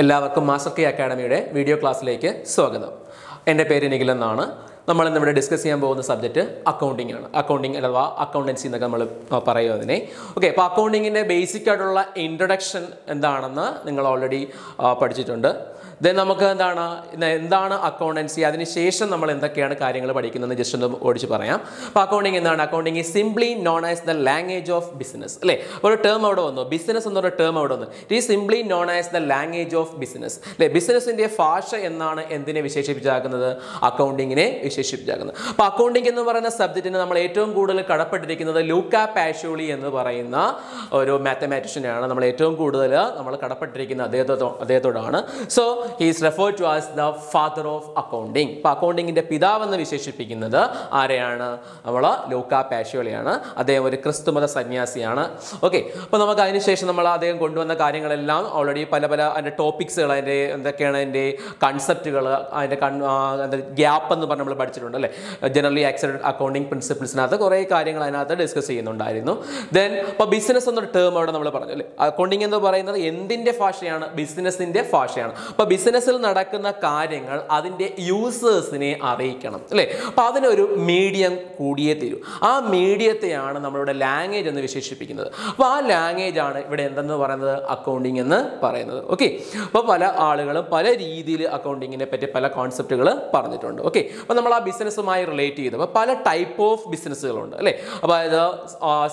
എല്ലാവർക്കും master K അക്കാഡമിയുടെ video ക്ലാസ്സിലേക്ക് സ്വാഗതം. എന്റെ പേര് നിഖിൽ എന്നാണ്. നമ്മൾ ഇന്നിവിടെ ഡിസ്കസ് ചെയ്യാൻ പോകുന്ന സബ്ജക്റ്റ് അക്കൗണ്ടിംഗ് ആണ്. അക്കൗണ്ടിങ് അഥവാ അക്കൗണ്ടൻസി എന്നൊക്കെ നമ്മൾ പറയും അതിനെ. ഓക്കെ അപ്പോൾ അക്കൗണ്ടിങ്ങിന്റെ ബേസിക് ആയിട്ടുള്ള ഇൻട്രൊഡക്ഷൻ എന്താണെന്ന് നിങ്ങൾ ഓൾറെഡി പഠിച്ചിട്ടുണ്ട്. ദെൻ നമുക്ക് എന്താണ് എന്താണ് അക്കൗണ്ടൻസി അതിനുശേഷം നമ്മൾ എന്തൊക്കെയാണ് കാര്യങ്ങൾ പഠിക്കുന്നത് ജസ്റ്റ് ഒന്ന് ഓടിച്ച് പറയാം. അപ്പോൾ അക്കൗണ്ടിങ് എന്താണ്? Accounting is simply known as the language of business അല്ലേ? ഒരു ടേം അവിടെ വന്നു. ബിസിനസ് എന്നൊരു ടേം അവിടെ വന്നു. It is simply known as the language of business അല്ലേ? ബിസിനസ്സിന്റെ ഭാഷ എന്നാണ് എന്തിനെ വിശേഷിപ്പിച്ചാക്കുന്നത് അക്കൗണ്ടിങ്ങിനെ വിശേഷിപ്പിച്ചാക്കുന്നത് അപ്പോൾ അക്കൗണ്ടിങ് എന്ന് പറയുന്ന സബ്ജക്റ്റിന് നമ്മൾ ഏറ്റവും കൂടുതൽ കടപ്പെട്ടിരിക്കുന്നത് ലൂക്ക പാഷോളി എന്ന് പറയുന്ന ഒരു മാത്തമാറ്റീഷ്യനാണ് നമ്മൾ ഏറ്റവും കൂടുതൽ നമ്മൾ കടപ്പെട്ടിരിക്കുന്ന അദ്ദേഹത്തോ അദ്ദേഹത്തോടാണ്. So he's refer to as the father of accounting അപ്പോൾ അക്കൗണ്ടിങ്ങിന്റെ പിതാവെന്ന് വിശേഷിപ്പിക്കുന്നത് ആരെയാണ്? നമ്മൾ ലൂക്ക പാഷ്യോളിയാണ് അദ്ദേഹം ഒരു ക്രിസ്തുമത സന്യാസിയാണ്. ഓക്കെ അപ്പോൾ നമുക്ക് അതിനുശേഷം നമ്മൾ അദ്ദേഹം കൊണ്ടുവന്ന കാര്യങ്ങളെല്ലാം ഓൾറെഡി പല പല അതിന്റെ ടോപ്പിക്സുകൾ അതിന്റെ എന്തൊക്കെയാണ് അതിന്റെ കൺസെപ്റ്റുകൾ അതിന്റെ കൺ ഗ്യാപ്പ് എന്ന് പറഞ്ഞ് നമ്മൾ പഠിച്ചിട്ടുണ്ട് അല്ലേ? ജനറലി ആക്സിഡന്റ് അക്കൗണ്ടിങ് പ്രിൻസിപ്പിൾസിനകത്ത് കുറേ കാര്യങ്ങൾ അതിനകത്ത് ഡിസ്കസ് ചെയ്യുന്നുണ്ടായിരുന്നു. ദെൻ ഇപ്പോൾ ബിസിനസ് എന്നൊരു ടേം അവിടെ നമ്മൾ പറഞ്ഞു അല്ലേ? അക്കൗണ്ടിങ് എന്ന് പറയുന്നത് എന്തിന്റെ ഭാഷയാണ്? ബിസിനസ്സിന്റെ ഭാഷയാണ്. അപ്പോൾ ബിസിനസ്സിൽ നടക്കുന്ന കാര്യങ്ങൾ അതിന്റെ യൂസേഴ്സിനെ അറിയിക്കണം അല്ലേ? അപ്പോൾ അതിനൊരു മീഡിയം കൂടിയേ തീരൂ. ആ മീഡിയത്തെയാണ് നമ്മളുടെ ലാംഗ്വേജ് എന്ന് വിശേഷിപ്പിക്കുന്നത്. അപ്പോൾ ആ ലാംഗ്വേജ് ആണ് ഇവിടെ എന്തെന്ന് പറയുന്നത്? അക്കൗണ്ടിങ് എന്ന് പറയുന്നത്. ഓക്കെ അപ്പോൾ പല ആളുകളും പല രീതിയിൽ അക്കൗണ്ടിങ്ങിനെ പറ്റി പല കോൺസെപ്റ്റുകൾ പറഞ്ഞിട്ടുണ്ട്. ഓക്കെ അപ്പോൾ നമ്മൾ ആ ബിസിനസ്സുമായി റിലേറ്റ് ചെയ്ത് അപ്പോൾ പല ടൈപ്പ് ഓഫ് ബിസിനസ്സുകളുണ്ട് അല്ലേ? അതായത്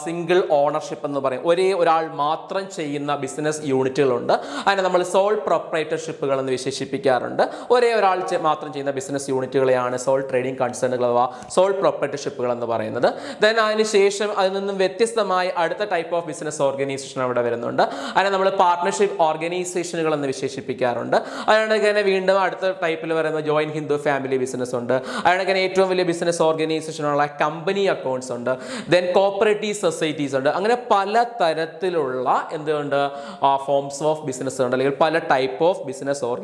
സിംഗിൾ ഓണർഷിപ്പ് എന്ന് പറയും. ഒരേ ഒരാൾ മാത്രം ചെയ്യുന്ന ബിസിനസ് യൂണിറ്റുകളുണ്ട്. അതിനെ നമ്മൾ സോൾ പ്രൊപ്പറേറ്റർഷിപ്പുകൾ എന്ന് വിശേഷിപ്പിക്കാറുണ്ട്. ഒരേ ഒരാൾ മാത്രം ചെയ്യുന്ന ബിസിനസ് യൂണിറ്റുകളെയാണ് സോൾ ട്രേഡിംഗ് കൺസേണുകൾ അഥവാ സോൾ പ്രോപ്പർട്ടിഷിപ്പുകൾ എന്ന് പറയുന്നത്. ദെൻ അതിന് ശേഷം അതിൽ നിന്നും വ്യത്യസ്തമായി അടുത്ത ടൈപ്പ് ഓഫ് ബിസിനസ് ഓർഗനൈസേഷൻ അവിടെ വരുന്നുണ്ട്. അതിനെ നമ്മൾ പാർട്ട്ണർഷിപ്പ് ഓർഗനൈസേഷനുകൾ എന്ന് വിശേഷിപ്പിക്കാറുണ്ട്. തന്നെ വീണ്ടും അടുത്ത ടൈപ്പിൽ വരുന്ന ജോയിൻ ഹിന്ദു ഫാമിലി ബിസിനസ് ഉണ്ട്. തന്നെ ഏറ്റവും വലിയ ബിസിനസ് ഓർഗനൈസേഷനുള്ള കമ്പനി അക്കൗണ്ട്സ് ഉണ്ട്. ദെൻ കോപ്പറേറ്റീവ് സൊസൈറ്റീസ് ഉണ്ട്. അങ്ങനെ പല തരത്തിലുള്ള എന്തുകൊണ്ട് ഫോംസ് ഓഫ് ബിസിനസ് ഉണ്ട്. അല്ലെങ്കിൽ പല type of business organisation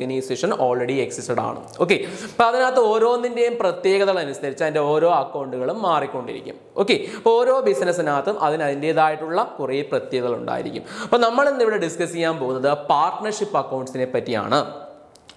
already existed ആണ്. ഓക്കെ അപ്പോൾ അതിനകത്ത് ഓരോന്നിന്റെയും പ്രത്യേകതകൾ അനുസരിച്ച് അതിന്റെ ഓരോ അക്കൗണ്ടുകളും മാറിക്കൊണ്ടിരിക്കും. ഓക്കെ ഓരോ ബിസിനസ്സിനകത്തും അതിന് അതിന്റേതായിട്ടുള്ള കുറേ പ്രത്യേകതകൾ ഉണ്ടായിരിക്കും. അപ്പോൾ നമ്മൾ ഇന്ന് ഇവിടെ ഡിസ്കസ് ചെയ്യാൻ പോകുന്നത് പാർട്ട്ണർഷിപ്പ് അക്കൗണ്ട്സിനെ പറ്റിയാണ്.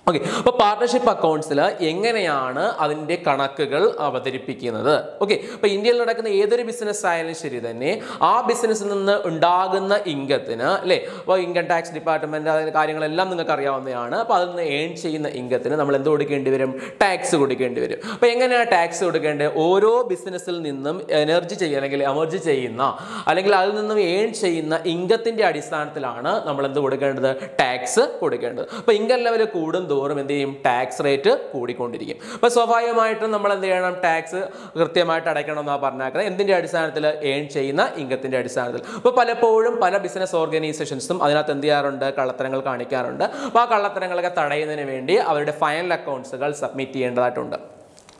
ഓക്കെ അപ്പോൾ പാർട്ട്ണർഷിപ്പ് അക്കൗണ്ട്സിൽ എങ്ങനെയാണ് അതിന്റെ കണക്കുകൾ അവതരിപ്പിക്കുന്നത്? ഓക്കെ അപ്പോൾ ഇന്ത്യയിൽ നടക്കുന്ന ഏതൊരു ബിസിനസ് ആയാലും ശരി തന്നെ ആ ബിസിനസ്സിൽ നിന്ന് ഉണ്ടാകുന്ന ഇംഗത്തിന് അല്ലേ? അപ്പോൾ ഇൻകം ടാക്സ് ഡിപ്പാർട്ട്മെന്റ് അതിന്റെ കാര്യങ്ങളെല്ലാം നിങ്ങൾക്ക് അറിയാവുന്നതാണ്. അപ്പോൾ അതിൽ നിന്ന് ഏൺ ചെയ്യുന്ന ഇംഗത്തിന് നമ്മൾ എന്ത് കൊടുക്കേണ്ടി വരും? ടാക്സ് കൊടുക്കേണ്ടി വരും. അപ്പോൾ എങ്ങനെയാണ് ടാക്സ് കൊടുക്കേണ്ടത്? ഓരോ ബിസിനസ്സിൽ നിന്നും എനർജി ചെയ്യുക അല്ലെങ്കിൽ എമർജി ചെയ്യുന്ന അല്ലെങ്കിൽ അതിൽ നിന്നും ഏൺ ചെയ്യുന്ന ഇംഗത്തിന്റെ അടിസ്ഥാനത്തിലാണ് നമ്മൾ എന്ത് കൊടുക്കേണ്ടത്? ടാക്സ് കൊടുക്കേണ്ടത്. അപ്പോൾ ഇൻകം ലെവൽ കൂടും തോറും എന്ത് ചെയ്യും? ടാക്സ് റേറ്റ് കൂടിക്കൊണ്ടിരിക്കും. അപ്പോൾ സ്വാഭാവികമായിട്ടും നമ്മൾ എന്ത് ചെയ്യണം? ടാക്സ് കൃത്യമായിട്ട് അടയ്ക്കണം എന്നാണ് പറഞ്ഞേക്കുന്നത്. എന്തിന്റെ അടിസ്ഥാനത്തിൽ? ഏൺ ചെയ്യുന്ന ഇംഗത്തിന്റെ അടിസ്ഥാനത്തിൽ. അപ്പോൾ പലപ്പോഴും പല ബിസിനസ് ഓർഗനൈസേഷൻസും അതിനകത്ത് എന്ത് ചെയ്യാറുണ്ട്? കള്ളത്തരങ്ങൾ കാണിക്കാറുണ്ട്. അപ്പോൾ ആ കള്ളത്തരങ്ങളൊക്കെ തടയുന്നതിന് വേണ്ടി അവരുടെ ഫൈനൽ അക്കൗണ്ട്സുകൾ സബ്മിറ്റ് ചെയ്യേണ്ടതായിട്ടുണ്ട്.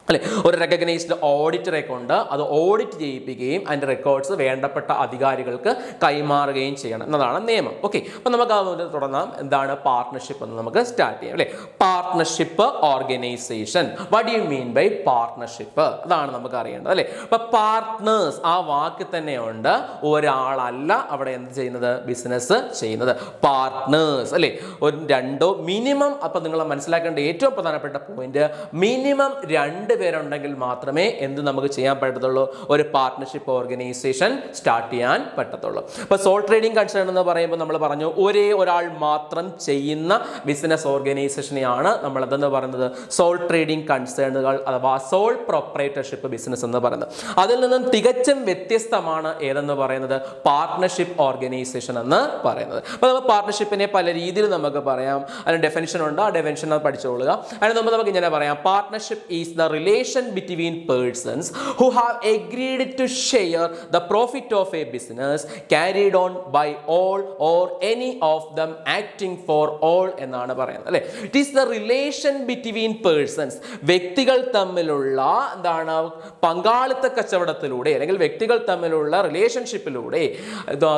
അല്ലെ? ഒരു റെക്കഗ്നൈസ്ഡ് ഓഡിറ്ററെ കൊണ്ട് അത് ഓഡിറ്റ് ചെയ്യിപ്പിക്കുകയും അതിന്റെ റെക്കോർഡ്സ് വേണ്ടപ്പെട്ട അധികാരികൾക്ക് കൈമാറുകയും ചെയ്യണം. എന്നതാണ് നിയമം. ഓക്കെ അപ്പോൾ നമുക്ക് അത് തുടങ്ങാം. എന്താണ് പാർട്ട്ണർഷിപ്പ് എന്ന് നമുക്ക് സ്റ്റാർട്ട് ചെയ്യാം. അല്ലേ? Partnership organisation what you mean by partnership അതാണ് നമുക്ക് അറിയേണ്ടത്. അല്ലേ? അപ്പോൾ പാർട്ട്നേഴ്സ് ആ വാക്ക് തന്നെയുണ്ട് ഒരാളല്ല അവിടെ എന്ത് ചെയ്യുന്നത്? ബിസിനസ് ചെയ്യുന്നത്. പാർട്ട്നേഴ്സ് അല്ലേ? ഒരു രണ്ടോ മിനിമം അപ്പം നിങ്ങൾ മനസ്സിലാക്കേണ്ട ഏറ്റവും പ്രധാനപ്പെട്ട പോയിന്റ് മിനിമം രണ്ട് പേരുണ്ടെങ്കിൽ മാത്രമേ എന്ത് നമുക്ക് ചെയ്യാൻ പറ്റത്തുള്ളൂ? ഒരു പാർട്ട്ണർഷിപ്പ് ഓർഗനൈസേഷൻ സ്റ്റാർട്ട് ചെയ്യാൻ പറ്റത്തുള്ളൂ. ഇപ്പോൾ സോൾ ട്രേഡിംഗ് കൺസേൺ എന്ന് പറയുമ്പോൾ നമ്മൾ പറഞ്ഞു ഒരേ ഒരാൾ മാത്രം ചെയ്യുന്ന ബിസിനസ് ഓർഗനൈസേഷനെയാണ് നമ്മൾ അതെന്ന് പറയുന്നത്. സോൾ ട്രേഡിംഗ് കൺസേണുകൾ അഥവാ സോൾ പ്രൊപ്പറേറ്റർഷിപ്പ് ബിസിനസ് എന്ന് പറയുന്നത്. അതിൽ നിന്നും തികച്ചും വ്യത്യസ്തമാണ് ഏതെന്ന് പറയുന്നത്? പാർട്ട്ണർഷിപ്പ് ഓർഗനൈസേഷൻ എന്ന് പറയുന്നത്. അപ്പോൾ നമ്മൾ പാർട്ട്ണർഷിപ്പിനെ പല രീതിയിൽ നമുക്ക് പറയാം. അതിന് ഡെഫിനിഷൻ ഉണ്ട്. ആ ഡെഫിനിഷൻ പഠിച്ചോളുക അതിന് മുമ്പ് നമുക്ക് ഇങ്ങനെ പറയാം. Partnership is the relation between persons who have agreed to share the profit of a business carried on by all or any of them acting for all എന്നാണ് പറയുന്നത് അല്ലേ? It is the relation between persons വ്യക്തികൾ തമ്മിലുള്ള എന്താണ് പങ്കാളിത്ത കച്ചവടത്തിലൂടെ അല്ലെങ്കിൽ വ്യക്തികൾ തമ്മിലുള്ള റിലേഷൻഷിപ്പിലൂടെ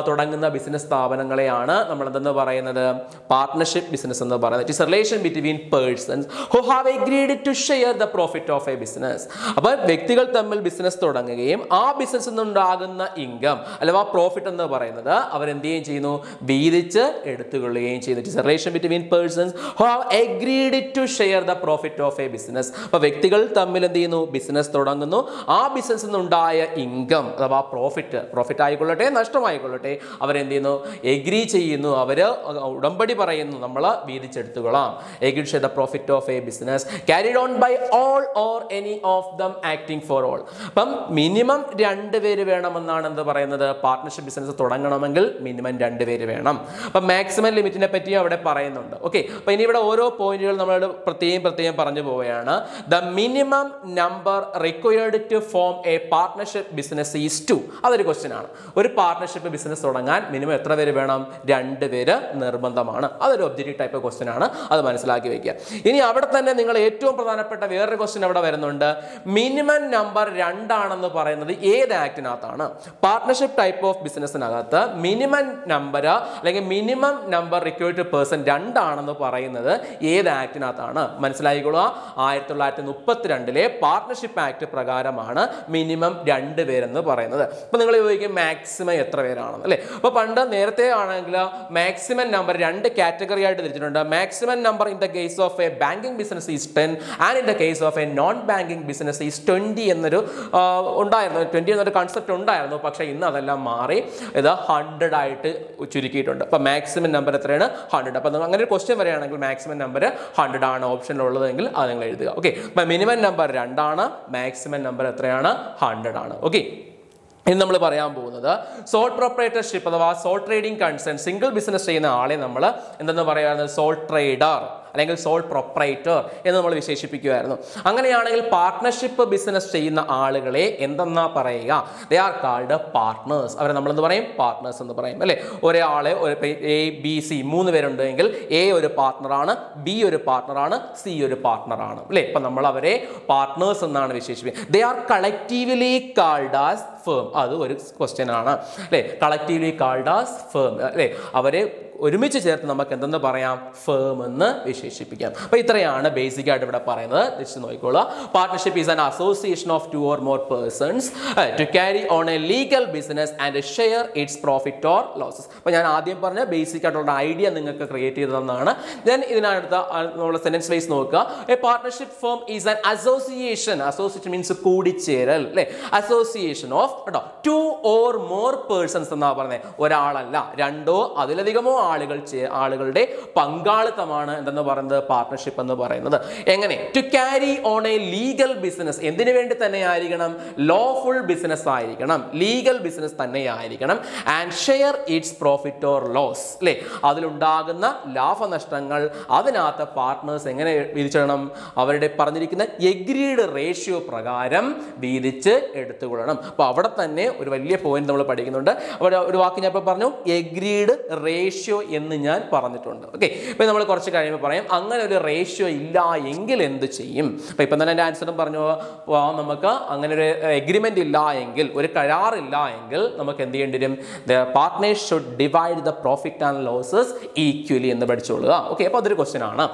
തുടങ്ങുന്ന ബിസിനസ് സ്ഥാപനങ്ങളെയാണ് നമ്മൾ എന്തെന്ന് പറയുന്നത്? പാർട്ട്ണർഷിപ്പ് ബിസിനസ് എന്ന് പറയുന്നത്. It is relation between persons who have agreed to share the profit of a a business അപ്പോൾ വ്യക്തികൾ തമ്മിൽ ബിസിനസ് തുടങ്ങുകയും ആ ബിസിനസ്സിൽ നിന്നുണ്ടാകുന്ന ഇൻകം അഥവാ പ്രോഫിറ്റ് എന്ന് പറയുന്നത് അവരെന്ത് ചെയ്യുകയും ചെയ്യുന്നു? വീതിച്ച് എടുത്തുകൊള്ളുകയും ചെയ്യുന്നു. It's relation between persons who have agreed to share the profit of a business അപ്പോൾ വ്യക്തികൾ തമ്മിൽ എന്ത് ചെയ്യുന്നു? ബിസിനസ് തുടങ്ങുന്നു. ആ ബിസിനസ്സിൽ നിന്നുണ്ടായ ഇൻകം അഥവാ പ്രോഫിറ്റ് പ്രോഫിറ്റ് ആയിക്കൊള്ളട്ടെ നഷ്ടമായിക്കൊള്ളട്ടെ അവരെന്ത് ചെയ്യുന്നു എഗ്രി ചെയ്യുന്നു. അവർ ഉടമ്പടി പറയുന്നു. നമ്മൾ വീതിച്ചെടുത്തുകൊള്ളാം. Agree share the profit of a business carried on by all or any of them acting for all അപ്പം മിനിമം രണ്ട് പേര് വേണമെന്നാണ് എന്ത് പറയുന്നത്? പാർട്ട്ണർഷിപ്പ് ബിസിനസ് തുടങ്ങണമെങ്കിൽ മിനിമം രണ്ട് പേര് വേണം. അപ്പം മാക്സിമം ലിമിറ്റിനെ പറ്റി അവിടെ പറയുന്നുണ്ട്. ഓക്കെ അപ്പം ഇനി ഇവിടെ ഓരോ പോയിന്റുകൾ നമ്മൾ പ്രത്യേകം പ്രത്യേകം പറഞ്ഞു പോവുകയാണ്. The minimum number required to form a partnership business is two അതൊരു ക്വസ്റ്റ്യൻ ആണ്. ഒരു പാർട്ട്ണർഷിപ്പ് ബിസിനസ് തുടങ്ങാൻ മിനിമം എത്ര പേര് വേണം? രണ്ട് പേര് നിർബന്ധമാണ്. അതൊരു ഒബ്ജക്റ്റീവ് ടൈപ്പ് ക്വസ്റ്റ്യൻ ആണ്. അത് മനസ്സിലാക്കി വയ്ക്കുക ഇനി അവിടെ തന്നെ നിങ്ങൾ ഏറ്റവും പ്രധാനപ്പെട്ട വേറൊരു ക്വസ്റ്റ്യൻ അവിടെ വരുന്നുണ്ട്. മിനിമം നമ്പർ രണ്ടാണെന്ന് പറയുന്നത് ഏത് ആക്ടിനകത്താണ്? പാർട്ട്ണർഷിപ്പ് ടൈപ്പ് ഓഫ് ബിസിനസ്സിനകത്ത് മിനിമം നമ്പർ അല്ലെങ്കിൽ മിനിമം നമ്പർ റിക്വയർഡ് പേഴ്സൺ രണ്ടാണെന്ന് പറയുന്നത് ഏത് ആക്ടിനകത്താണ്? മനസ്സിലായിക്കൊള്ളുക ആയിരത്തി തൊള്ളായിരത്തി മുപ്പത്തിരണ്ടിലെ പാർട്ട്ണർഷിപ്പ് ആക്ട് പ്രകാരമാണ് മിനിമം രണ്ട് പേരെന്ന് പറയുന്നത്. അപ്പോൾ നിങ്ങൾ ചോദിക്കും മാക്സിമം എത്ര പേരാണെന്ന് അല്ലേ? അപ്പോൾ പണ്ട് നേരത്തെ ആണെങ്കിൽ മാക്സിമം നമ്പർ രണ്ട് കാറ്റഗറി ആയിട്ട് തിരിച്ചിട്ടുണ്ട്. Maximum number in the case of a banking business is ten and in the case of a non banking business is twenty എന്നൊരു ഉണ്ടായിരുന്നു. ട്വന്റി എന്നൊരു കൺസെപ്റ്റ് ഉണ്ടായിരുന്നു. പക്ഷേ ഇന്ന് അതെല്ലാം മാറി. ഇത് ഹൺഡ്രഡ് ആയിട്ട് ചുരുക്കിയിട്ടുണ്ട്. അപ്പോൾ മാക്സിമം നമ്പർ എത്രയാണ്? ഹൺഡ്രഡ് അപ്പോൾ നിങ്ങൾ അങ്ങനെ ഒരു ക്വസ്റ്റ്യൻ വരികയാണെങ്കിൽ മാക്സിമം നമ്പർ ഹൺഡ്രഡ് ആണ് ഓപ്ഷനിലുള്ളതെങ്കിൽ അത് നിങ്ങൾ എഴുതുക. ഓക്കെ അപ്പോൾ മിനിമം നമ്പർ രണ്ടാണ്. മാക്സിമം നമ്പർ എത്രയാണ്? ഹൺഡ്രഡ് ആണ്. ഓക്കെ ഇനി നമ്മൾ പറയാൻ പോകുന്നത് സോൾ പ്രൊപ്പറേറ്റർഷിപ്പ് അഥവാ sole trading concern single business ചെയ്യുന്ന ആളെ നമ്മൾ എന്തെന്ന് പറയുന്നത് സോൾ ട്രേഡർ അല്ലെങ്കിൽ സോൾ പ്രൊപ്പറേറ്റർ എന്ന് നമ്മൾ വിശേഷിപ്പിക്കുമായിരുന്നു അങ്ങനെയാണെങ്കിൽ പാർട്ട്ണർഷിപ്പ് ബിസിനസ് ചെയ്യുന്ന ആളുകളെ എന്തെന്നാ പറയുക? ദേ ആർ കാൾഡ് പാർട്ട്നേഴ്സ് അവരെ നമ്മൾ എന്ത് പറയും? പാർട്ട്നേഴ്സ് എന്ന് പറയും അല്ലേ? ഒരാളെ ഒരു എ ബി സി മൂന്ന് പേരുണ്ടെങ്കിൽ എ ഒരു പാർട്ട്ണറാണ് ബി ഒരു പാർട്ട്ണറാണ് സി ഒരു പാർട്ട്ണറാണ് അല്ലേ? ഇപ്പം നമ്മൾ അവരെ പാർട്ട്നേഴ്സ് എന്നാണ് വിശേഷിപ്പിക്കുന്നത് they are collectively called as firm അത് ഒരു ക്വസ്റ്റ്യൻ ആണ്. അല്ലേ? കളക്റ്റീവ്ലി കാൾഡ് ആസ് ഫേം അല്ലേ? അവരെ ഒരുമിച്ച് ചേർത്ത് നമുക്ക് എന്തെന്ന് പറയാം? ഫേം എന്ന് വിശേഷിപ്പിക്കാം. അപ്പോൾ ഇത്രയാണ് ബേസിക് ആയിട്ട് ഇവിടെ പറയുന്നത്. തിരിച്ച് നോക്കിക്കോളുക partnership is an association of two or more persons to carry on a legal business and share its profit or losses അപ്പോൾ ഞാൻ ആദ്യം പറഞ്ഞ ബേസിക് ആയിട്ടുള്ള ഐഡിയ നിങ്ങൾക്ക് ക്രിയേറ്റ് ചെയ്തതെന്നാണ് ദെൻ ഇതിനടുത്ത നമ്മൾ സെന്റൻസ് വൈസ് നോക്കുക. A partnership firm is an association association means കൂടിച്ചേരൽ അല്ലേ? അസോസിയേഷൻ ഓഫ് കേട്ടോ ടു ഓർ മോർ പേഴ്സൺസ് എന്നാ പറഞ്ഞത് ഒരാളല്ല രണ്ടോ അതിലധികമോ ആളുകൾ ആളുകളുടെ പങ്കാളിത്തമാണ് എന്തെന്ന് പറയുന്നത്? പാർട്ട്ണർഷിപ്പ് എന്ന് പറയുന്നത്. എങ്ങനെ? To carry on a legal business എന്തിനു വേണ്ടി തന്നെ ആയിരിക്കണം ലോഫുൾ ബിസിനസ് ആയിരിക്കണം. ലീഗൽ ബിസിനസ് തന്നെ ആയിരിക്കണം and share its profit or loss അല്ലേ അതിലുണ്ടാകുന്ന ലാഭനഷ്ടങ്ങൾ അതിനകത്ത് പാർട്ട്നേഴ്സ് എങ്ങനെ വീതിച്ചിടണം അവരുടെ പറഞ്ഞിരിക്കുന്ന എഗ്രീഡ് റേഷ്യോ പ്രകാരം വീതിച്ച് എടുത്തുകൊള്ളണം. അപ്പോൾ അവിടെ തന്നെ ഒരു വലിയ പോയിന്റ് നമ്മൾ പഠിക്കുന്നുണ്ട്. അവിടെ ഒരു വാക്ക് ഞാൻ ഇപ്പോൾ പറഞ്ഞു എഗ്രീഡ് റേഷ്യോ എന്ന് ഞാൻ പറഞ്ഞിട്ടുണ്ട്. ഓക്കെ ഇപ്പം നമ്മൾ കുറച്ച് കഴിയുമ്പോൾ പറയാം അങ്ങനെ ഒരു റേഷ്യോ ഇല്ല എങ്കിൽ എന്ത് ചെയ്യും? അപ്പോൾ ഇപ്പം തന്നെ എന്റെ ആൻസറും പറഞ്ഞു നമുക്ക്. അങ്ങനെ ഒരു എഗ്രിമെന്റ് ഇല്ല എങ്കിൽ ഒരു കരാറില്ല എങ്കിൽ നമുക്ക് എന്ത് ചെയ്യേണ്ടി വരും? The partners should divide the profit and losses equally എന്ന് പഠിച്ചോളുക. ഓക്കെ അപ്പോൾ അതൊരു ക്വസ്റ്റ്യൻ ആണ്.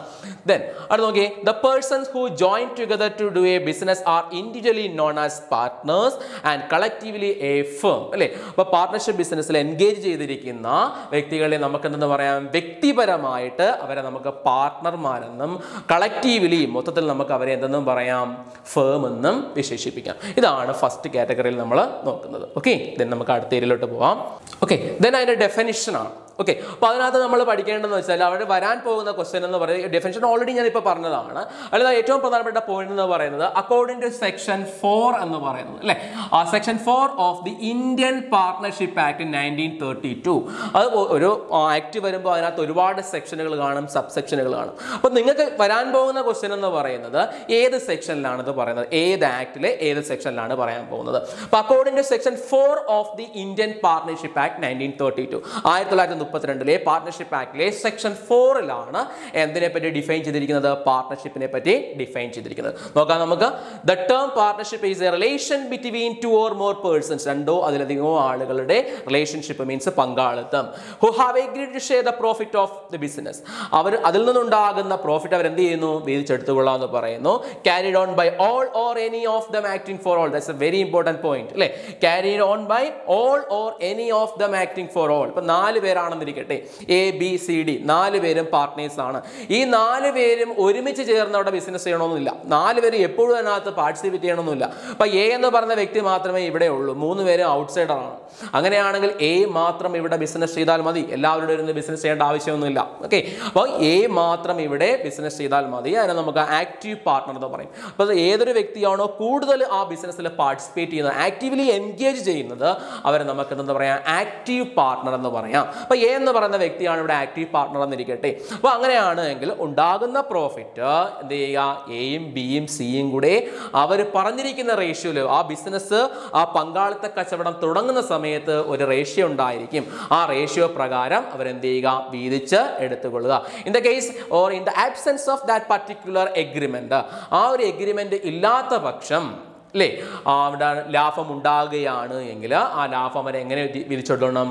ദെൻ അടുത്ത് നോക്കി the persons who join together to do a business are individually known as partners and collectively a firm അല്ലേ? അപ്പോൾ പാർട്ട്ണർഷിപ്പ് ബിസിനസ്സിൽ എൻഗേജ് ചെയ്തിരിക്കുന്ന വ്യക്തികളെ നമുക്ക് എന്തെന്ന് പറയാം? വ്യക്തിപരമായിട്ട് അവരെ നമുക്ക് പാർട്ട്ണർമാരെന്നും കളക്റ്റീവ്ലി മൊത്തത്തിൽ നമുക്ക് അവരെ എന്തെന്നും പറയാം? ഫേം എന്നും വിശേഷിപ്പിക്കാം. ഇതാണ് ഫസ്റ്റ് കാറ്റഗറിയിൽ നമ്മൾ നോക്കുന്നത്. ഓക്കെ ദെൻ നമുക്ക് അടുത്ത ഏരിയയിലോട്ട് പോവാം. ഓക്കെ ദെൻ അതിന്റെ ഡെഫിനിഷനാണ് ഓക്കെ അപ്പോൾ അതിനകത്ത് നമ്മൾ പഠിക്കേണ്ടതെന്ന് വെച്ചാൽ അവിടെ വരാൻ പോകുന്ന ക്വസ്റ്റൻ എന്ന് പറയുന്നത് ഡെഫിനേഷൻ ഓൾറെഡി ഞാൻ ഇപ്പോൾ പറഞ്ഞതാണ്. അല്ലാതെ ഏറ്റവും പ്രധാനപ്പെട്ട പോയിന്റ് എന്ന് പറയുന്നത് അക്കോർഡിംഗ് ടു സെക്ഷൻ ഫോർ എന്ന് പറയുന്നത് അല്ലേ? ആ section four of the Indian partnership act nineteen thirty two അത് ഒരു ആക്ട് വരുമ്പോൾ അതിനകത്ത് ഒരുപാട് സെക്ഷനുകൾ കാണും സബ് സെക്ഷനുകൾ കാണും. അപ്പോൾ നിങ്ങൾക്ക് വരാൻ പോകുന്ന ക്വസ്റ്റൻ എന്ന് പറയുന്നത് ഏത് സെക്ഷനിലാണ് ഇത് പറയുന്നത്? ഏത് ആക്ടിലെ ഏത് സെക്ഷനിലാണ് പറയാൻ പോകുന്നത്? അപ്പോൾ according to section four of the Indian partnership act nineteen thirty two ആയിരത്തി തൊള്ളായിരത്തി മുപ്പത്തിരണ്ടിലെ പാർട്ണർഷിപ്പ് ആക്ടിലെ സെക്ഷൻ ഫോറിലാണ് എന്തിനെ പറ്റി ഡിഫൈൻ ചെയ്തിരിക്കുന്നത്? പാർട്ണർഷിപ്പിനെ പറ്റി ഡിഫൈൻ ചെയ്തിരിക്കുന്നത്. നോക്കാം നമുക്ക്. The term partnership is a relation between two or more persons രണ്ടോ അതിലധികമോ ആളുകളുടെ റിലേഷൻഷിപ്പ് മീൻസ് പങ്കാളിത്തം. Who have agreed to share the profit of the business അവർ അതിൽ നിന്നുണ്ടാകുന്ന പ്രോഫിറ്റ് അവർ എന്ത് ചെയ്യുന്നു? വീതിച്ചെടുത്തുകൊള്ളാം എന്ന് പറയുന്നു. Carried on by all or any of them acting for all that's a very important point അല്ലേ? Carried on by all or any of them acting for all ഇപ്പം നാല് പേരാണെന്നിരിക്കട്ടെ എ ബി സി ഡി നാല് പേരും partners ആണ്. ഈ നാല് പേരും ഒരുമിച്ച് ചേർന്ന് അവിടെ ബിസിനസ് ചെയ്യണമെന്നില്ല നാല് പേര് എപ്പോഴും അതിനകത്ത് പാർട്ടിസിപ്പേറ്റ് ചെയ്യണമെന്നില്ല അപ്പം എ എന്ന് പറഞ്ഞ വ്യക്തി മാത്രമേ ഇവിടെ ഉള്ളൂ. മൂന്ന് പേര് ഔട്ട്സൈഡറാണ് അങ്ങനെയാണെങ്കിൽ എ മാത്രം ഇവിടെ ബിസിനസ് ചെയ്താൽ മതി. എല്ലാവരുടെ ഇരുന്ന് ബിസിനസ് ചെയ്യേണ്ട ആവശ്യമൊന്നുമില്ല. ഓക്കെ അപ്പോൾ എ മാത്രം ഇവിടെ ബിസിനസ് ചെയ്താൽ മതി. അതിനെ നമുക്ക് ആക്റ്റീവ് പാർട്ണർ എന്ന് പറയും. അപ്പോൾ ഏതൊരു വ്യക്തിയാണോ കൂടുതൽ ആ ബിസിനസ്സിൽ പാർട്ടിസിപ്പേറ്റ് ചെയ്യുന്നത് ആക്റ്റീവ്ലി എൻഗേജ് ചെയ്യുന്നത് അവരെ നമുക്ക് എന്താ പറയാം? ആക്റ്റീവ് പാർട്ണർ എന്ന് പറയാം. അപ്പോൾ എന്ന് പറയുന്ന വ്യക്തിയാണ് ഇവിടെ ആക്റ്റീവ് പാർട്ണർ എന്നിരിക്കട്ടെ. അപ്പോൾ അങ്ങനെയാണെങ്കിൽ ഉണ്ടാകുന്ന പ്രോഫിറ്റ് എന്ത് ചെയ്യുക? എയും ബിയും സിയും കൂടെ അവർ പറഞ്ഞിരിക്കുന്ന റേഷ്യോയിൽ ആ ബിസിനസ് ആ പങ്കാളിത്ത കച്ചവടം തുടങ്ങുന്ന സമയത്ത് ഒരു റേഷ്യോ ഉണ്ടായിരിക്കും. ആ റേഷ്യോ പ്രകാരം അവരെന്ത് ചെയ്യുക? വീതിച്ച് എടുത്തുകൊള്ളുക. In the case or in the absence of that particular agreement ആ ഒരു എഗ്രിമെന്റ് ഇല്ലാത്ത പക്ഷം അല്ലേ അവിടെ ലാഭം ഉണ്ടാകുകയാണ് എങ്കിൽ ആ ലാഭം അവരെ എങ്ങനെ വിരിച്ചിടണം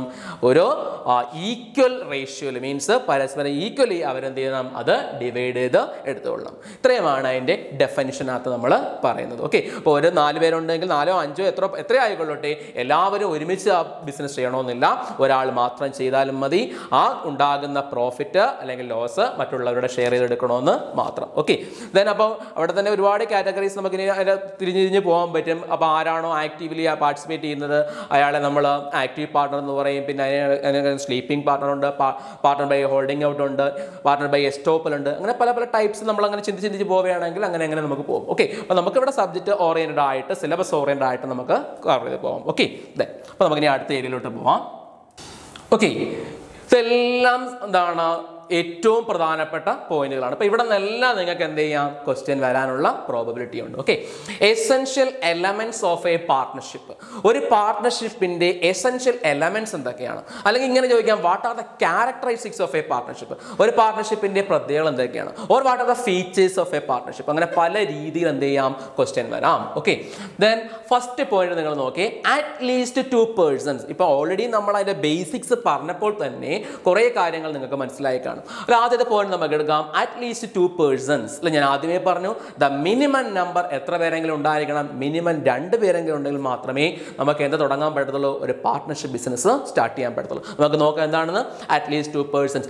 ഒരു ഈക്വൽ റേഷ്യോയിൽ മീൻസ് പരസ്പരം ഈക്വലി അവരെന്ത് ചെയ്യണം? അത് ഡിവൈഡ് ചെയ്ത് എടുത്തുകൊള്ളണം. ഇത്രയുമാണ് അതിന്റെ ഡെഫനിഷനകത്ത് നമ്മൾ പറയുന്നത്. ഓക്കെ അപ്പോൾ ഒരു നാല് പേരുണ്ടെങ്കിൽ നാലോ അഞ്ചോ എത്ര എത്ര ആയിക്കൊള്ളട്ടെ? എല്ലാവരും ഒരുമിച്ച് ആ ബിസിനസ് ചെയ്യണമെന്നില്ല. ഒരാൾ മാത്രം ചെയ്താലും മതി. ആ ഉണ്ടാകുന്ന പ്രോഫിറ്റ് അല്ലെങ്കിൽ ലോസ് മറ്റുള്ളവരുടെ ഷെയർ ചെയ്തെടുക്കണമെന്ന് മാത്രം. ഓക്കെ ദെൻ അപ്പോൾ അവിടെ തന്നെ ഒരുപാട് കാറ്റഗറീസ് നമുക്ക് ഇനി അതിനെ തിരിഞ്ഞ് തിരിഞ്ഞ് പോകാൻ പറ്റും. അപ്പോൾ ആരാണോ ആക്റ്റീവ്ലി പാർട്ടിസിപ്പേറ്റ് ചെയ്യുന്നത് അയാളെ നമ്മൾ ആക്റ്റീവ് പാർട്ണർ എന്ന് പറയും. പിന്നെ അതിന് സ്ലീപ്പിംഗ് പാർട്ണർ ഉണ്ട് പാർട്ണർ ബൈ ഹോൾഡിംഗ് ഔട്ട് ഉണ്ട് പാർട്ണർ ബൈ എസ്റ്റോപ്പൽ ഉണ്ട് അങ്ങനെ പല പല ടൈപ്സ് നമ്മൾ അങ്ങനെ ചിന്തിച്ച് ചിന്തിച്ച് പോവുകയാണെങ്കിൽ അങ്ങനെ അങ്ങനെ നമുക്ക് പോകും. ഓക്കെ അപ്പോൾ നമുക്കിവിടെ സബ്ജക്റ്റ് ഓറിയന്റഡ് ആയിട്ട് സിലബസ് ഓറിയന്റഡ് ആയിട്ട് നമുക്ക് കവർ ചെയ്ത് പോകാം ഓക്കെ ഇതെ അപ്പോൾ നമുക്ക് ഇനി അടുത്ത ഏരിയയിലോട്ട് പോവാം. ഓക്കെ ഇതെല്ലാം എന്താണ്? ഏറ്റവും പ്രധാനപ്പെട്ട പോയിന്റുകളാണ്. അപ്പോൾ ഇവിടെ നിന്നെല്ലാം നിങ്ങൾക്ക് എന്ത് ചെയ്യാം? ക്വസ്റ്റ്യൻ വരാനുള്ള പ്രോബബിലിറ്റി ഉണ്ട്. Okay essential elements of a partnership ഒരു പാർട്ട്ണർഷിപ്പിന്റെ എസെൻഷ്യൽ എലമെന്റ്സ് എന്തൊക്കെയാണ്? അല്ലെങ്കിൽ ഇങ്ങനെ ചോദിക്കാം what are the characteristics of a partnership ഒരു പാർട്ട്ണർഷിപ്പിന്റെ പ്രത്യേകത എന്തൊക്കെയാണ്? Or what are the features of a partnership അങ്ങനെ പല രീതിയിൽ എന്ത് ചെയ്യാം? ക്വസ്റ്റ്യൻ വരാം. ഓക്കെ ദെൻ ഫസ്റ്റ് പോയിന്റ് നിങ്ങൾ നോക്കി. അറ്റ് ലീസ്റ്റ് ടു പേഴ്സൺസ് ഇപ്പോൾ ഓൾറെഡി നമ്മൾ അതിന്റെ ബേസിക്സ് പറഞ്ഞപ്പോൾ തന്നെ കുറേ കാര്യങ്ങൾ നിങ്ങൾക്ക് മനസ്സിലായി ഒരു ആദ്യത്തെ പോയിന്റ് നമുക്ക് എടുക്കാം. അറ്റ്ലീസ്റ്റ് ടു പേഴ്സൺസ് അല്ല ഞാൻ ആദ്യമേ പറഞ്ഞു ദ മിനിമം നമ്പർ എത്ര പേരെങ്കിലും ഉണ്ടായിരിക്കണം? മിനിമം രണ്ട് പേരെങ്കിലും ഉണ്ടെങ്കിൽ മാത്രമേ നമുക്ക് എന്ത് തുടങ്ങാൻ പറ്റത്തുള്ളൂ? ഒരു പാർട്ട്ണർഷിപ്പ് ബിസിനസ് സ്റ്റാർട്ട് ചെയ്യാൻ പറ്റത്തുള്ളൂ. നമുക്ക് നോക്കാം എന്താണെന്ന്? At least two persons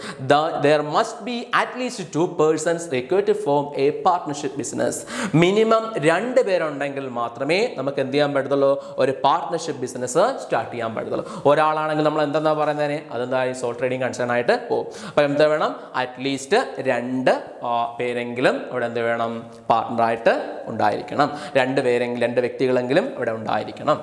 there must be at least two persons required to form a partnership business minimum രണ്ട് പേരുണ്ടെങ്കിൽ മാത്രമേ നമുക്ക് എന്ത് ചെയ്യാൻ പറ്റത്തുള്ളൂ? ഒരു പാർട്ട്ണർഷിപ്പ് ബിസിനസ് സ്റ്റാർട്ട് ചെയ്യാൻ പറ്റത്തുള്ളൂ. ഒരാളാണെങ്കിൽ നമ്മൾ എന്താ പറയുന്നതിന്? അതെന്താ സോൾ ട്രേഡിംഗ് കൺസേൺ ആയിട്ട് പോകും. അപ്പം എന്താ വേണം. അറ്റ്ലീസ്റ്റ് രണ്ട് പേരെങ്കിലും അവിടെ എന്ത് വേണം? പാർട്ട്ണറായിട്ട് ഉണ്ടായിരിക്കണം. രണ്ട് പേരെങ്കിലും രണ്ട് വ്യക്തികളെങ്കിലും അവിടെ ഉണ്ടായിരിക്കണം.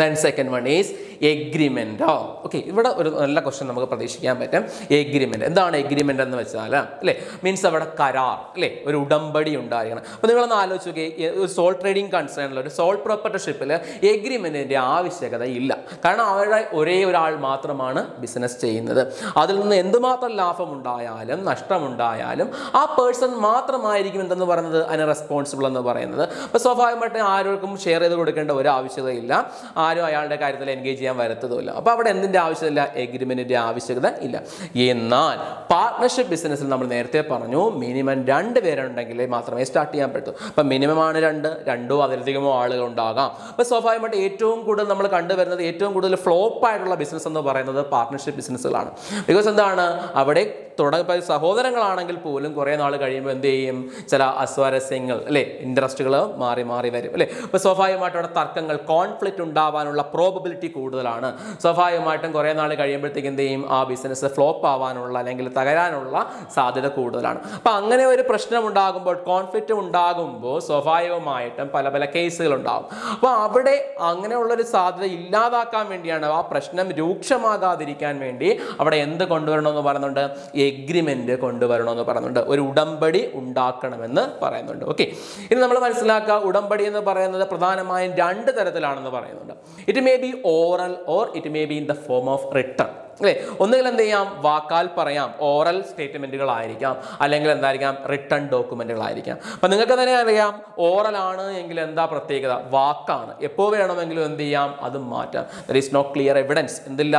ദെൻ സെക്കൻഡ് വൺ ഈസ് എഗ്രിമെന്റോ ഓക്കെ ഇവിടെ ഒരു നല്ല ക്വസ്റ്റ്യൻ നമുക്ക് പ്രതീക്ഷിക്കാൻ പറ്റും. എഗ്രിമെന്റ് എന്താണ് എഗ്രിമെന്റ് എന്ന് വെച്ചാൽ അല്ലേ? മീൻസ് അവിടെ കരാർ അല്ലേ? ഒരു ഉടമ്പടി ഉണ്ടായിരിക്കണം. അപ്പോൾ നിങ്ങളൊന്ന് ആലോചിച്ച് നോക്കി. ഒരു സോൾ ട്രേഡിംഗ് കൺസേണിൽ ഒരു സോൾ പ്രോപ്പർട്ടർഷിപ്പിൽ എഗ്രിമെന്റിന്റെ ആവശ്യകത ഇല്ല. കാരണം അവരുടെ ഒരേ ഒരാൾ മാത്രമാണ് ബിസിനസ് ചെയ്യുന്നത്. അതിൽ നിന്ന് എന്തുമാത്രം ലാഭം ഉണ്ടായാലും നഷ്ടമുണ്ടായാലും ആ പേഴ്സൺ മാത്രമായിരിക്കും എന്തെന്ന് പറയുന്നത്? അതിന് റെസ്പോൺസിബിൾ എന്ന് പറയുന്നത്. അപ്പോൾ സ്വാഭാവികമായിട്ടും ആരോർക്കും ഷെയർ ചെയ്ത് കൊടുക്കേണ്ട ഒരു ആവശ്യതയില്ല ആരും അയാളുടെ കാര്യത്തിൽ എൻഗേജ് ചെയ്യാൻ വരത്തതുമില്ല. അപ്പോൾ അവിടെ എന്തിന്റെ ആവശ്യമില്ല? എഗ്രിമെന്റിന്റെ ആവശ്യകത ഇല്ല. എന്നാൽ പാർട്ട്ണർഷിപ്പ് ബിസിനസ്സിൽ നമ്മൾ നേരത്തെ പറഞ്ഞു മിനിമം രണ്ട് പേരുണ്ടെങ്കിൽ മാത്രമേ സ്റ്റാർട്ട് ചെയ്യാൻ പറ്റൂ. അപ്പം മിനിമം ആണ് രണ്ട് രണ്ടോ അതിലധികമോ ആളുകൾ ഉണ്ടാകാം. അപ്പോൾ സ്വാഭാവികമായിട്ട് ഏറ്റവും കൂടുതൽ നമ്മൾ കണ്ടുവരുന്നത് ഏറ്റവും കൂടുതൽ ഫ്ലോപ്പ് ആയിട്ടുള്ള ബിസിനസ് എന്ന് പറയുന്നത് പാർട്ട്ണർഷിപ്പ് ബിസിനസ്സുകളാണ് ബിക്കോസ് എന്താണ്? അവിടെ തുടങ്ങ സഹോദരങ്ങളാണെങ്കിൽ പോലും കുറേ നാൾ കഴിയുമ്പോൾ എന്ത് ചെയ്യും? ചില അസ്വാരസ്യങ്ങൾ അല്ലേ? ഇൻട്രസ്റ്റുകൾ മാറി മാറി വരും അല്ലേ? അപ്പോൾ സ്വാഭാവികമായിട്ട് അവിടെ തർക്കങ്ങൾ കോൺഫ്ലിക്റ്റ് ഉണ്ടാവാനുള്ള പ്രോബബിലിറ്റി കൂടുതലാണ്. സ്വാഭാവികമായിട്ടും കുറേ നാൾ കഴിയുമ്പോഴത്തേക്ക് എന്ത് ആ ബിസിനസ് ഫ്ലോപ്പ് ആവാനുള്ള അല്ലെങ്കിൽ തകരാനുള്ള സാധ്യത കൂടുതലാണ്. അപ്പം അങ്ങനെ ഒരു പ്രശ്നം ഉണ്ടാകുമ്പോൾ കോൺഫ്ലിക്റ്റ് ഉണ്ടാകുമ്പോൾ സ്വാഭാവികമായിട്ടും പല പല കേസുകൾ ഉണ്ടാകും അപ്പോൾ അവിടെ അങ്ങനെയുള്ളൊരു സാധ്യത ഇല്ലാതാക്കാൻ വേണ്ടിയാണ് ആ പ്രശ്നം രൂക്ഷമാകാതിരിക്കാൻ വേണ്ടി അവിടെ എന്ത് കൊണ്ടുവരണമെന്ന് പറയുന്നുണ്ട്? എഗ്രിമെന്റ് കൊണ്ടുവരണമെന്ന് പറയുന്നുണ്ട്. ഒരു ഉടമ്പടി ഉണ്ടാക്കണമെന്ന് പറയുന്നുണ്ട്. ഓക്കെ ഇനി നമ്മൾ മനസ്സിലാക്കുക ഉടമ്പടി എന്ന് പറയുന്നത് പ്രധാനമായും രണ്ട് തരത്തിലാണെന്ന് പറയുന്നുണ്ട്. It may be oral or it may be in the form of return. അല്ലേ? ഒന്നുകിൽ എന്ത് ചെയ്യാം? വാക്കാൽ പറയാം. ഓറൽ സ്റ്റേറ്റ്മെന്റുകളായിരിക്കാം അല്ലെങ്കിൽ എന്തായിരിക്കാം? റിട്ടേൺ ഡോക്യുമെന്റുകളായിരിക്കാം അപ്പം നിങ്ങൾക്ക് തന്നെ അറിയാം? ഓറൽ ആണ് എങ്കിൽ എന്താ പ്രത്യേകത? വാക്കാണ്. എപ്പോൾ വേണമെങ്കിലും എന്ത് ചെയ്യാം? അത് മാറ്റാം. There is no clear evidence എന്തില്ല?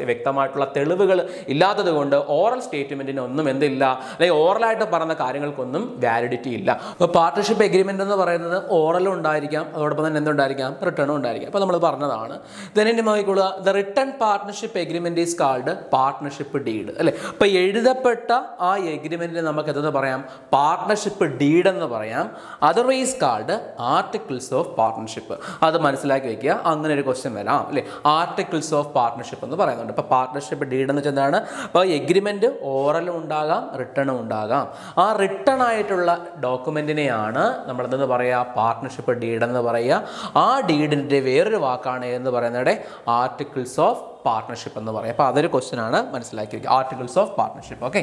വ്യക്തമായിട്ടുള്ള തെളിവുകൾ ഇല്ലാത്തത് കൊണ്ട് ഓറൽ സ്റ്റേറ്റ്മെന്റിന് ഒന്നും എന്തില്ല. അല്ലെങ്കിൽ ഓറലായിട്ട് പറഞ്ഞ കാര്യങ്ങൾക്കൊന്നും വാലിഡിറ്റി ഇല്ല. അപ്പോൾ പാർട്ട്ണർഷിപ്പ് എഗ്രിമെന്റ് എന്ന് പറയുന്നത് ഓറലും ഉണ്ടായിരിക്കാം. അതോടൊപ്പം തന്നെ എന്തുണ്ടായിരിക്കാം? റിട്ടേണും ഉണ്ടായിരിക്കാം. അപ്പോൾ നമ്മൾ പറഞ്ഞതാണ്. ഇനി നോക്കിക്കൊള്ളുക the written partnership agreement is called partnership deed അല്ലേ? അപ്പോൾ എഴുതപ്പെട്ട ആ എഗ്രിമെന്റിന് നമുക്ക് എന്തെന്ന് പറയാം? പാർട്ട്ണർഷിപ്പ് ഡീഡ് എന്ന് പറയാം. Otherwise called articles of partnership അത് മനസ്സിലാക്കി വെക്കുക. അങ്ങനെ ഒരു ക്വസ്റ്റ്യൻ വരാം അല്ലേ? ആർട്ടിക്കിൾസ് ഓഫ് പാർട്ട്ണർഷിപ്പ് എന്ന് പറയുന്നുണ്ട്. അപ്പോൾ പാർട്ട്ണർഷിപ്പ് ഡീഡ് എന്ന് വെച്ചാൽ അപ്പോൾ എഗ്രിമെന്റ് ഓറലും ഉണ്ടാകാം റിട്ടേണും ഉണ്ടാകാം. ആ റിട്ടേൺ ആയിട്ടുള്ള ഡോക്യുമെന്റിനെയാണ് നമ്മൾ എന്തെന്ന് പറയുക പാർട്ട്ണർഷിപ്പ് ഡീഡ് എന്ന് പറയുക ആ ഡീഡിന്റെ വേറൊരു വാക്കാണ് എന്ന് പറയുന്നത്? ആർട്ടിക്കിൾസ് ഓഫ് പാർട്ട്ണർഷിപ്പ് എന്ന് പറയും. അപ്പോൾ അതൊരു ക്വസ്റ്റ്യൻ ആണ് മനസ്സിലാക്കി വയ്ക്കുക articles of partnership okay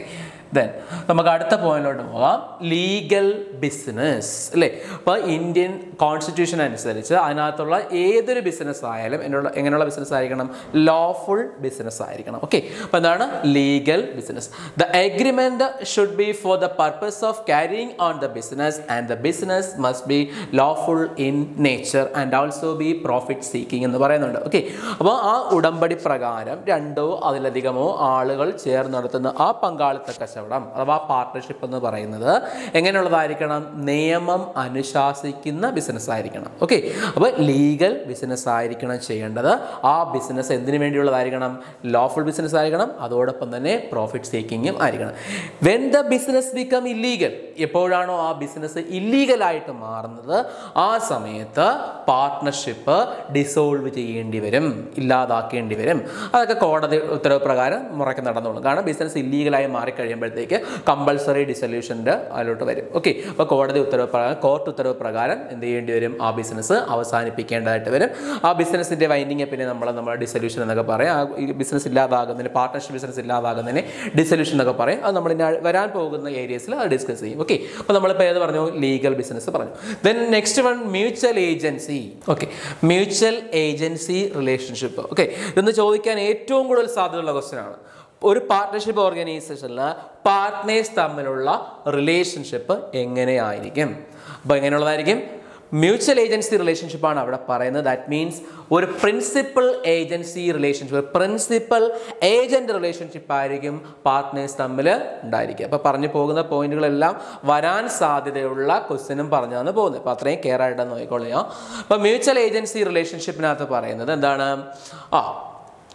then നമുക്ക് അടുത്ത പോയിന്റിലോട്ട് പോകാം. ലീഗൽ ബിസിനസ് അല്ലേ? അപ്പോൾ ഇന്ത്യൻ കോൺസ്റ്റിറ്റ്യൂഷൻ അനുസരിച്ച് അതിനകത്തുള്ള ഏതൊരു ബിസിനസ് ആയാലും എന്നുള്ള എങ്ങനെയുള്ള ബിസിനസ് ആയിരിക്കണം? ലോഫുൾ ബിസിനസ് ആയിരിക്കണം. ഓക്കെ അപ്പോൾ എന്താണ്? Legal business the agreement should be for the purpose of carrying on the business and the business must be lawful in nature and also be profit seeking എന്ന് പറയുന്നുണ്ട്. Okay അപ്പോൾ ആ ഉടമ്പടി പ്രകാരം രണ്ടോ അതിലധികമോ ആളുകൾ ചേർന്ന് നടത്തുന്ന ആ പങ്കാളിത്ത കച്ചവടം അഥവാ പാർട്ട്ണർഷിപ്പ് എന്ന് പറയുന്നത് എങ്ങനെയുള്ളതായിരിക്കണം? നിയമം അനുശാസിക്കുന്ന ബിസിനസ് ആയിരിക്കണം. ഓക്കെ അപ്പോൾ ലീഗൽ ബിസിനസ് ആയിരിക്കണം ചെയ്യേണ്ടത്. ആ ബിസിനസ് എന്തിനു വേണ്ടിയുള്ളതായിരിക്കണം? ലോഫുൾ ബിസിനസ് ആയിരിക്കണം. അതോടൊപ്പം തന്നെ പ്രോഫിറ്റ് സീക്കിങ്ങും ആയിരിക്കണം. When the business become illegal എപ്പോഴാണോ ആ ബിസിനസ് ഇല്ലീഗലായിട്ട് മാറുന്നത് ആ സമയത്ത് പാർട്ട്ണർഷിപ്പ് ഡിസോൾവ് ചെയ്യേണ്ടി വരും ഇല്ലാതാക്കേണ്ടി വരും. അതൊക്കെ കോടതി ഉത്തരവ് പ്രകാരം മുറയ്ക്ക് നടന്നോളും. കാരണം ബിസിനസ് ഇല്ലീഗലായി മാറിക്കഴിയുമ്പോഴത്തേക്ക് കമ്പൾസറി ഡിസൊല്യൂഷന്റെ അതിലോട്ട് വരും. ഓക്കെ അപ്പോൾ കോടതി ഉത്തരവ് പ്രകാരം കോർട്ട് ഉത്തരവ് പ്രകാരം എന്ത് ചെയ്യേണ്ടി വരും? ആ ബിസിനസ് അവസാനിപ്പിക്കേണ്ടതായിട്ട് വരും. ആ ബിസിനസ്സിന്റെ വൈൻഡിങ്ങെ പിന്നെ നമ്മൾ നമ്മൾ ഡിസൊല്യൂഷൻ എന്നൊക്കെ പറയും. ആ ബിസിനസ് ഇല്ലാതാകുന്നതിന് പാർട്ട്ണർഷിപ്പ് ബിസിനസ് ഇല്ലാതാകുന്നതിന് ഡിസൊല്യൂഷൻ എന്നൊക്കെ പറയും. അത് നമ്മൾ വരാൻ പോകുന്ന ഏരിയസിൽ അത് ഡിസ്കസ് ചെയ്യും. ഓക്കെ അപ്പോൾ നമ്മളിപ്പോൾ ഏത് പറഞ്ഞു? ലീഗൽ ബിസിനസ് പറഞ്ഞു. Then next one mutual agency okay mutual agency relationship okay ഇതെന്ന് ചോദിക്കാൻ ഏറ്റവും കൂടുതൽ സാധ്യതയുള്ള ക്വസ്റ്റ്യൻ ആണ് ഒരു പാർട്ട്ണർഷിപ്പ് ഓർഗനൈസേഷനിൽ പാർട്ട്നേഴ്സ് തമ്മിലുള്ള റിലേഷൻഷിപ്പ് എങ്ങനെയായിരിക്കും അപ്പോൾ എങ്ങനെയുള്ളതായിരിക്കും? മ്യൂച്വൽ ഏജൻസി റിലേഷൻഷിപ്പാണ് അവിടെ പറയുന്നത്. ദാറ്റ് മീൻസ് ഒരു പ്രിൻസിപ്പൽ ഏജൻസി റിലേഷൻഷിപ്പ് ഒരു പ്രിൻസിപ്പൽ ഏജന്റ് റിലേഷൻഷിപ്പ് ആയിരിക്കും പാർട്ട്നേഴ്സ് തമ്മിൽ ഉണ്ടായിരിക്കുക. അപ്പോൾ പറഞ്ഞു പോകുന്ന പോയിന്റുകളെല്ലാം വരാൻ സാധ്യതയുള്ള ക്വസ്റ്റ്യനും പറഞ്ഞാണ് പോകുന്നത് അപ്പോൾ അത്രയും കെയർ ആയിട്ട് നോക്കിക്കൊള്ളുക അപ്പോൾ മ്യൂച്വൽ ഏജൻസി റിലേഷൻഷിപ്പിനകത്ത് പറയുന്നത് എന്താണ്? ആ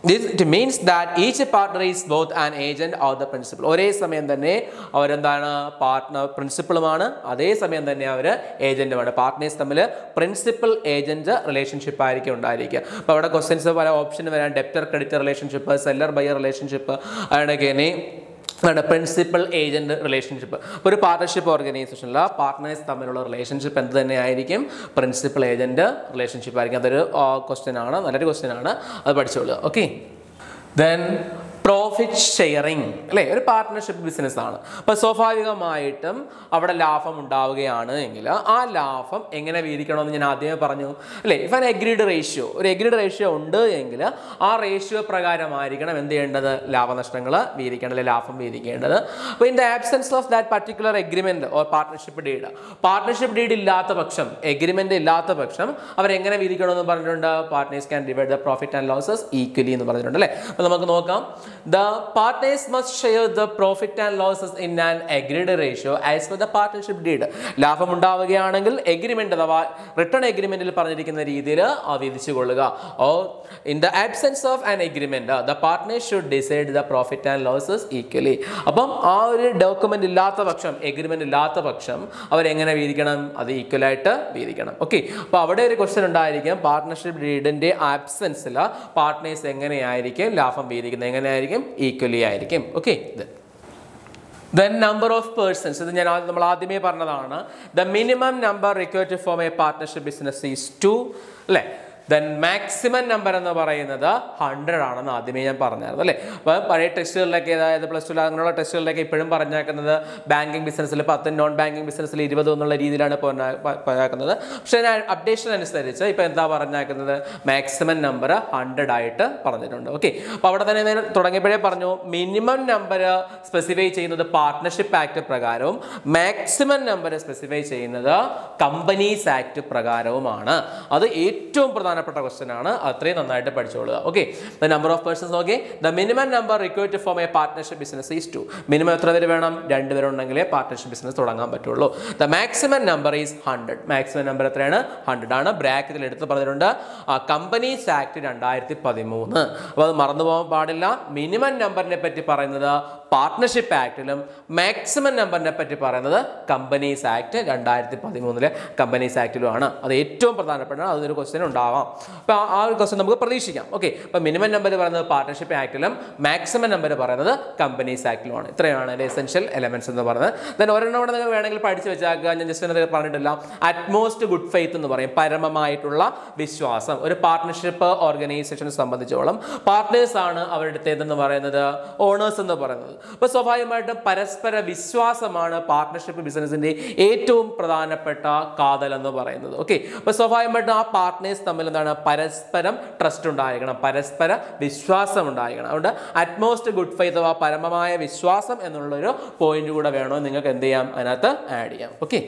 This it means that each partner is both an agent or the principal ഒരേ സമയം തന്നെ അവരെന്താണ്? പാർട്ട്ണർ പ്രിൻസിപ്പളുമാണ് അതേ സമയം തന്നെ അവർ ഏജന്റുമാണ് പാർട്ട്നേഴ്സ് തമ്മിൽ പ്രിൻസിപ്പൽ ഏജന്റ് റിലേഷൻഷിപ്പ് ആയിരിക്കും ഉണ്ടായിരിക്കുക. അപ്പോൾ അവിടെ ക്വസ്റ്റ്യൻസ് പല ഓപ്ഷൻ വരാൻ debtor creditor relationship seller buyer relationship അതിനൊക്കെ ഇനി ആണ് പ്രിൻസിപ്പൽ ഏജന്റ് റിലേഷൻഷിപ്പ് ഒരു പാർട്ണർഷിപ്പ് ഓർഗനൈസേഷനിൽ പാർട്ട്നേഴ്സ് തമ്മിലുള്ള റിലേഷൻഷിപ്പ് എന്ത് തന്നെയായിരിക്കും പ്രിൻസിപ്പൽ ഏജന്റ് റിലേഷൻഷിപ്പ് ആയിരിക്കും. അതൊരു ക്വസ്റ്റ്യൻ ആണ്. നല്ലൊരു ക്വസ്റ്റ്യൻ ആണ്. അത് പഠിച്ചോളൂ ഓക്കെ ദെൻ പ്രോഫിറ്റ് ഷെയറിങ് അല്ലേ? ഒരു പാർട്ട്ണർഷിപ്പ് ബിസിനസ് ആണ്. അപ്പോൾ സ്വാഭാവികമായിട്ടും അവിടെ ലാഭം ഉണ്ടാവുകയാണ് എങ്കിൽ ആ ലാഭം എങ്ങനെ വീതിക്കണമെന്ന് ഞാൻ ആദ്യമേ പറഞ്ഞു. അല്ലേ? ഇഫ് ആൻ എഗ്രീഡ് റേഷ്യോ ഒരു എഗ്രീഡ് റേഷ്യോ ഉണ്ട് എങ്കിൽ ആ റേഷ്യോ പ്രകാരമായിരിക്കണം എന്ത് ചെയ്യേണ്ടത്? ലാഭനഷ്ടങ്ങൾ വീതിക്കേണ്ടത് ലാഭം വീതിക്കേണ്ടത്. അപ്പോൾ in the absence of that particular agreement or partnership deed partnership deed ഇല്ലാത്ത പക്ഷം എഗ്രിമെന്റ് ഇല്ലാത്ത പക്ഷം അവരെങ്ങനെ വീതിക്കണമെന്ന് പറഞ്ഞിട്ടുണ്ട്? Partners can divide the profit and losses equally എന്ന് പറഞ്ഞിട്ടുണ്ട് അല്ലേ? അപ്പോൾ നമുക്ക് നോക്കാം. The partners must share the profit and losses in an agreed ratio as per the partnership deed. ലാഭം ഉണ്ടാവുകയാണെങ്കിൽ എഗ്രിമെന്റ് അഥവാ റിട്ടേൺ എഗ്രിമെന്റിൽ പറഞ്ഞിരിക്കുന്ന രീതിയിൽ ആ വിധിച്ചു കൊള്ളുക. ഓ in the absence of an agreement the partners should decide the profit and losses equally അപ്പം ആ ഒരു ഡോക്യുമെന്റ് ഇല്ലാത്ത പക്ഷം എഗ്രിമെന്റ് ഇല്ലാത്ത പക്ഷം അവരെങ്ങനെ വീതിക്കണം? അത് ഈക്വലായിട്ട് വീതിക്കണം. ഓക്കെ അപ്പോൾ അവിടെ ഒരു ക്വസ്റ്റ്യൻ ഉണ്ടായിരിക്കും. പാർട്ട്ണർഷിപ്പ് ഡീഡിന്റെ ആബ്സെൻസിൽ പാർട്ട്നേഴ്സ് എങ്ങനെയായിരിക്കും ലാഭം വീതിക്കുന്നത്? എങ്ങനെയായിരിക്കും ഈക്വലി ആയിരിക്കും. ഓക്കെ ഇത്. ദെൻ നമ്പർ ഓഫ് പേഴ്സൺസ് ഇത് ഞാൻ നമ്മൾ ആദ്യമേ പറഞ്ഞതാണ്. The minimum number required form a partnership business is two അല്ലേ? ദെൻ മാക്സിമം നമ്പർ എന്ന് പറയുന്നത് ഹൺഡ്രഡ് ആണെന്ന് ആദ്യമേ ഞാൻ പറഞ്ഞായിരുന്നു അല്ലേ? അപ്പോൾ പഴയ ടെസ്റ്റുകളിലൊക്കെ അതായത് പ്ലസ് ടു അങ്ങനെയുള്ള ടെസ്റ്റുകളിലൊക്കെ ഇപ്പോഴും പറഞ്ഞേക്കുന്നത് ബാങ്കിങ് ബിസിനസ്സിൽ പത്ത് നോൺ ബാങ്കിങ് ബിസിനസ്സിൽ ഇരുപത് എന്നുള്ള രീതിയിലാണ് പറഞ്ഞേക്കുന്നത്. പക്ഷേ ഞാൻ അപ്ഡേഷൻ അനുസരിച്ച് ഇപ്പോൾ എന്താ പറഞ്ഞേക്കുന്നത്? മാക്സിമം നമ്പർ ഹൺഡ്രഡ് ആയിട്ട് പറഞ്ഞിട്ടുണ്ട്. ഓക്കെ അപ്പോൾ അവിടെ തന്നെ ഞാൻ തുടങ്ങിയപ്പോഴേ പറഞ്ഞു മിനിമം നമ്പർ സ്പെസിഫൈ ചെയ്യുന്നത് പാർട്ട്ണർഷിപ്പ് ആക്ട് പ്രകാരവും മാക്സിമം നമ്പർ സ്പെസിഫൈ ചെയ്യുന്നത് കമ്പനീസ് ആക്ട് പ്രകാരവുമാണ്. അത് ഏറ്റവും പ്രധാനപ്പെട്ട ക്വസ്റ്റൻ ആണ്. അത്രയും നന്നായിട്ട് പഠിച്ചോളുക. Okay the number of persons നോക്കി the minimum number required to form a partnership business is two minimum എത്ര പേര് വേണം? രണ്ട് പേരുണ്ടെങ്കിലേ പാർട്ട്ണർഷിപ്പ് ബിസിനസ് തുടങ്ങാൻ പറ്റുള്ളൂ. The maximum number is hundred maximum number എത്രയാണ്? ഹൺഡ്രഡ് ആണ്. ബ്രാക്കറ്റിൽ എടുത്ത് പറഞ്ഞിട്ടുണ്ട് കമ്പനീസ് ആക്ട് രണ്ടായിരത്തി പതിമൂന്ന് അപ്പോൾ അത് മറന്നു പോകാൻ പാടില്ല. മിനിമം നമ്പറിനെ പറ്റി പറയുന്നത് പാർട്ട്ണർഷിപ്പ് ആക്ടിലും മാക്സിമം നമ്പറിനെ പറ്റി പറയുന്നത് കമ്പനീസ് ആക്ട് രണ്ടായിരത്തി പതിമൂന്നിലെ കമ്പനീസ് ആക്ടിലുമാണ് അത് ഏറ്റവും പ്രധാനപ്പെട്ട അതൊരു ക്വസ്റ്റ്യൻ ഉണ്ടാവാം. അപ്പോൾ ആ- ഒരു ക്വസ്റ്റൻ നമുക്ക് പ്രതീക്ഷിക്കാം. ഓക്കെ അപ്പോൾ മിനിമം നമ്പർ പറയുന്നത് പാർട്ട്ണർഷിപ്പ് ആക്ടിലും മാക്സിമം നമ്പർ പറയുന്നത് കമ്പനീസ് ആക്ടിലുമാണ് ഇത്രയാണ് അതിന്റെ എസെൻഷ്യൽ എലമെന്റ്സ് എന്ന് പറയുന്നത്. ദെൻ ഒരെണ്ണം കൂടെ നിങ്ങൾ വേണമെങ്കിൽ പഠിച്ച് വെച്ചാക്കുക. ഞാൻ ജസ്റ്റ് എന്നൊക്കെ പറഞ്ഞിട്ടില്ല. അറ്റ്മോസ്റ്റ് ഗുഡ് ഫെയ്ത്ത് എന്ന് പറയും. പരമമായിട്ടുള്ള വിശ്വാസം. ഒരു പാർട്ട്ണർഷിപ്പ് ഓർഗനൈസേഷനെ സംബന്ധിച്ചോളം പാർട്ട്നേഴ്സ് ആണ് അവരുടെ എന്ന് പറയുന്നത് ഓണേഴ്സ് എന്ന് പറയുന്നത്. അപ്പോൾ സ്വാഭാവികമായിട്ടും പരസ്പര വിശ്വാസമാണ് പാർട്ട്ണർഷിപ്പ് ബിസിനസിന്റെ ഏറ്റവും പ്രധാനപ്പെട്ട കാതൽ എന്ന് പറയുന്നത്. ഓക്കെ അപ്പോൾ സ്വാഭാവികമായിട്ടും ആ പാർട്ട്നേഴ്സ് തമ്മിൽ എന്താണ്? പരസ്പരം ട്രസ്റ്റ് ഉണ്ടായിരിക്കണം. പരസ്പര വിശ്വാസം ഉണ്ടായിരിക്കണം. അതുകൊണ്ട് അറ്റ്മോസ്റ്റ് ഗുഡ് ഫെയ്ത്ത് അഥവാ പരമമായ വിശ്വാസം എന്നുള്ളൊരു പോയിന്റ് കൂടെ വേണോ? നിങ്ങൾക്ക് എന്ത് ചെയ്യാം? അതിനകത്ത് ആഡ് ചെയ്യാം. ഓക്കെ